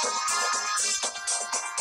あっ!